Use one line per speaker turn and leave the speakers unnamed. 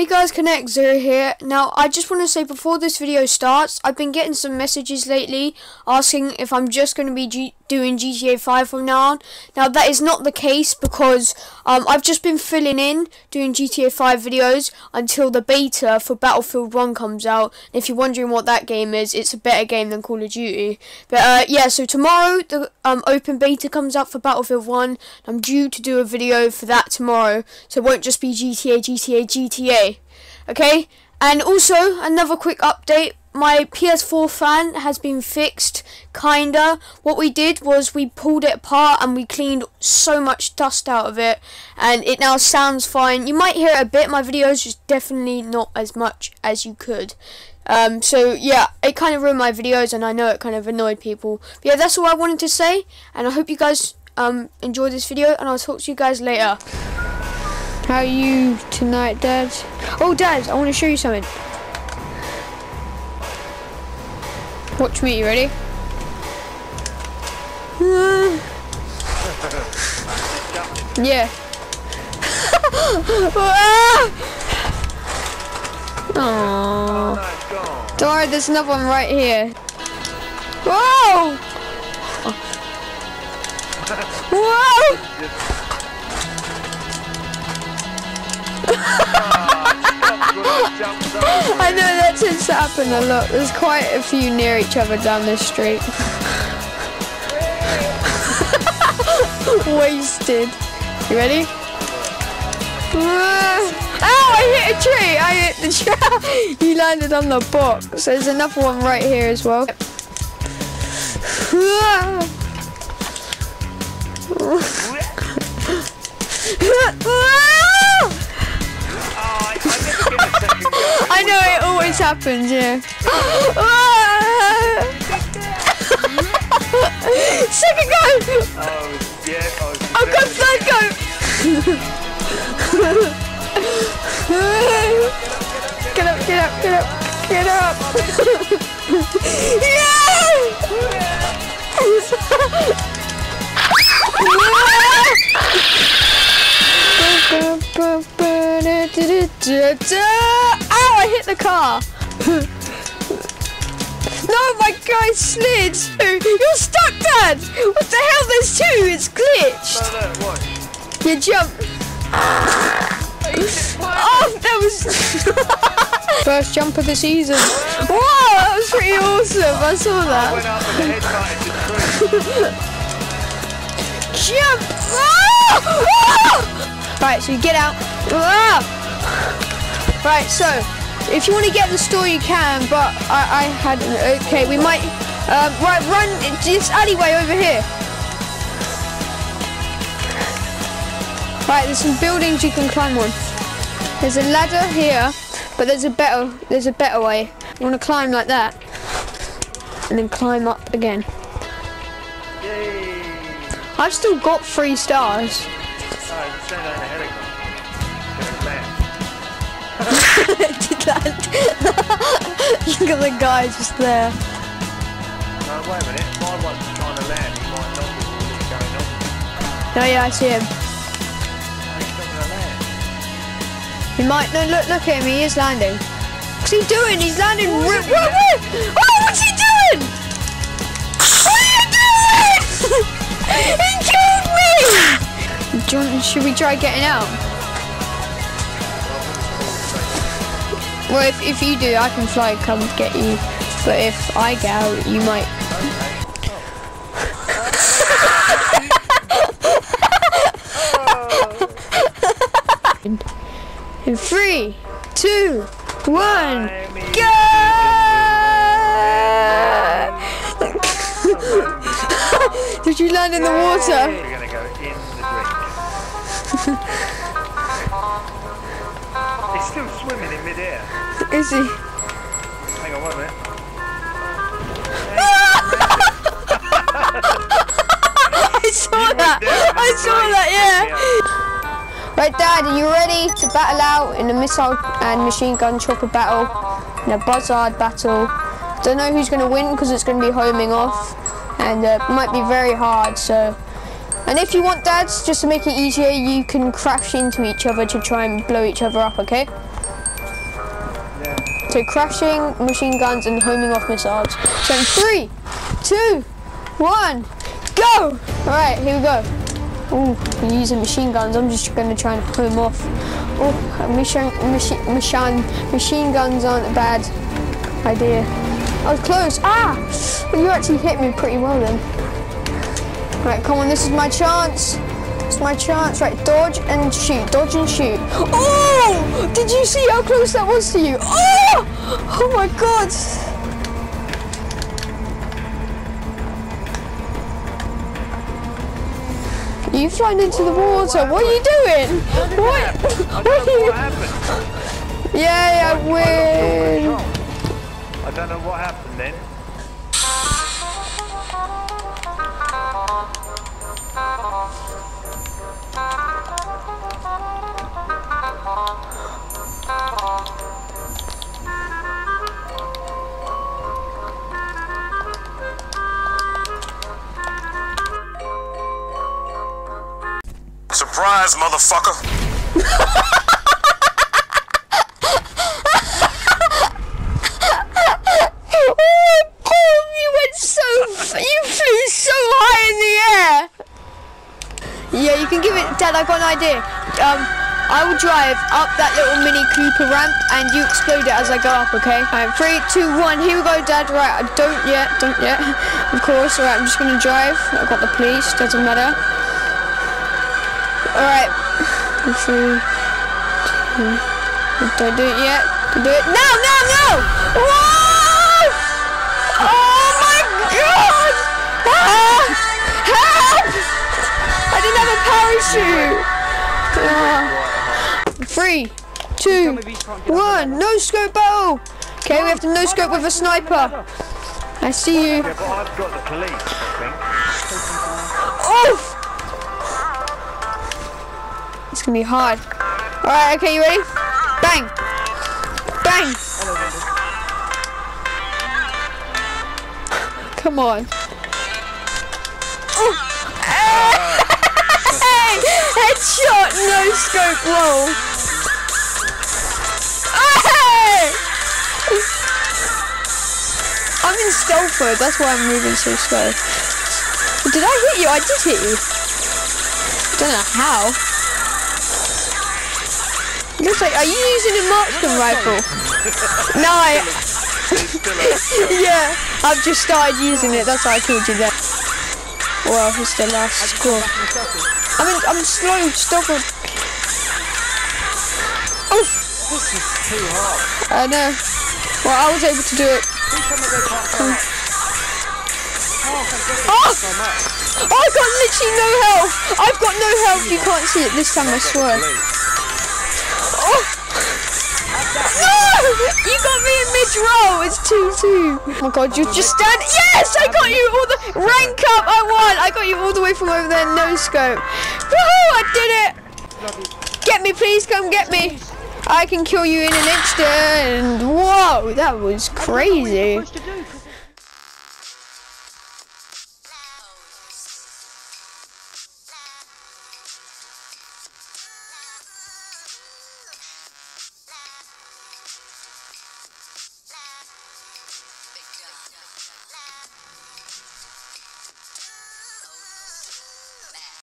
Hey guys, Kinetic Zero here. Now, I just want to say before this video starts, I've been getting some messages lately asking if I'm just going to be G doing GTA 5 from now on. Now, that is not the case because um, I've just been filling in doing GTA 5 videos until the beta for Battlefield 1 comes out. And if you're wondering what that game is, it's a better game than Call of Duty. But uh, yeah, so tomorrow the um, open beta comes out for Battlefield 1. I'm due to do a video for that tomorrow. So it won't just be GTA, GTA, GTA. Okay? And also, another quick update. My PS4 fan has been fixed, kinda. What we did was we pulled it apart and we cleaned so much dust out of it. And it now sounds fine. You might hear it a bit my videos, just definitely not as much as you could. Um, so yeah, it kind of ruined my videos and I know it kind of annoyed people. But yeah, that's all I wanted to say. And I hope you guys um, enjoyed this video and I'll talk to you guys later. How are you tonight, Dad? Oh, Dad, I want to show you something. Watch me, you ready? yeah. Aww. Don't worry, there's another one right here. Whoa! Whoa! I know that tends to happen a lot. There's quite a few near each other down this street. Wasted. You ready? Oh, I hit a tree! I hit the tree! you landed on the box. There's another one right here as well. I know it always happens, yeah. Ah! Second go!
Oh, yeah. Oh,
oh go, third go! get up, get up, get up, get up! yeah! Ow, I hit the car! no, my guy slid! You're stuck, Dad! What the hell? There's two! It's glitched!
No, no.
You jump. oh, that was... First jump of the season. Whoa, that was pretty awesome. I saw that.
went up and the head started to tree.
Jump! Right, so you get out. Right, so if you want to get the store, you can, but I, I had okay. We might um, right run this alleyway over here. Right, there's some buildings you can climb on. There's a ladder here, but there's a better there's a better way. You want to climb like that, and then climb up again.
Yay.
I've still got three stars.
Oh,
that? Look at the guy just there.
No, wait a minute. My one's trying to land. He might not be what's going on.
Oh yeah, I see him.
Oh, He's not going to land.
He might no look look at him, he is landing. What's he doing? He's landing ri- whoa, whoa! Oh what's he doing? What are you doing? he killed me! Want- should we try getting out? Well if, if you do I can fly and come get you. But if I get out you might In three, two, one, go! Did you land in the water?
Still swimming in midair.
Is he?
Hang on, one minute.
I saw that! I saw that, yeah! Right, Dad, are you ready to battle out in a missile and machine gun chopper battle? In a buzzard battle. Don't know who's going to win because it's going to be homing off. And uh, it might be very hard, so... And if you want, Dads, just to make it easier, you can crash into each other to try and blow each other up, okay? Yeah. So crashing, machine guns, and homing off missiles. So in three, two, one, go! Alright, here we go. Ooh, we're using machine guns. I'm just gonna try and home off. Oh, machine, machine, machine, machine guns aren't a bad idea. I was close. Ah! Well, you actually hit me pretty well then. Right, come on, this is my chance. It's my chance. Right, dodge and shoot. Dodge and shoot. Oh! Did you see how close that was to you? Oh! Oh my god! You flying into the water. What are you doing? What? What are you?
what happened.
Yeah, yeah,
I
win.
I don't know what happened then.
Surprise, motherfucker.
Oh you went so, you flew so high in the air. Yeah, you can give it, Dad, I got an idea. Um, I will drive up that little mini Cooper ramp and you explode it as I go up, okay? Alright, three, two, one, here we go, Dad. Right, I don't yet, don't yet. Of course, alright, I'm just gonna drive. I've got the police, doesn't matter. Alright. Three, two, don't do it yet. Don't do it. No, no, no! Whoa! Oh my god! Ah! Help! I didn't have a parachute! Ah. Three, two, one, no scope battle! Okay, we have to no scope with a sniper. I see you.
I've got the police, I
Oh! It's gonna be hard. Alright, okay, you ready? Bang! Bang! Come on. Oh. Headshot, no scope roll. I'm in stealth mode, that's why I'm moving so slow. Did I hit you? I did hit you. Don't know how. Are you using a marksman rifle? No, I, yeah, I've just started using it. That's why I killed you there. Well, it's the last score. I'm in, I'm slow, stop it. Oh,
Too hard.
I know. Well, I was able to do it. Oh! Oh, I got literally no health. I've got no health. You can't see it this time, I swear. You got me in mid-roll. It's 2-2. Oh my god, you just stand. Yes, I got you all the rank up. I won. I got you all the way from over there. No scope. Woohoo! I did it. Get me, please. Come get me. I can kill you in an instant. Whoa, that was crazy.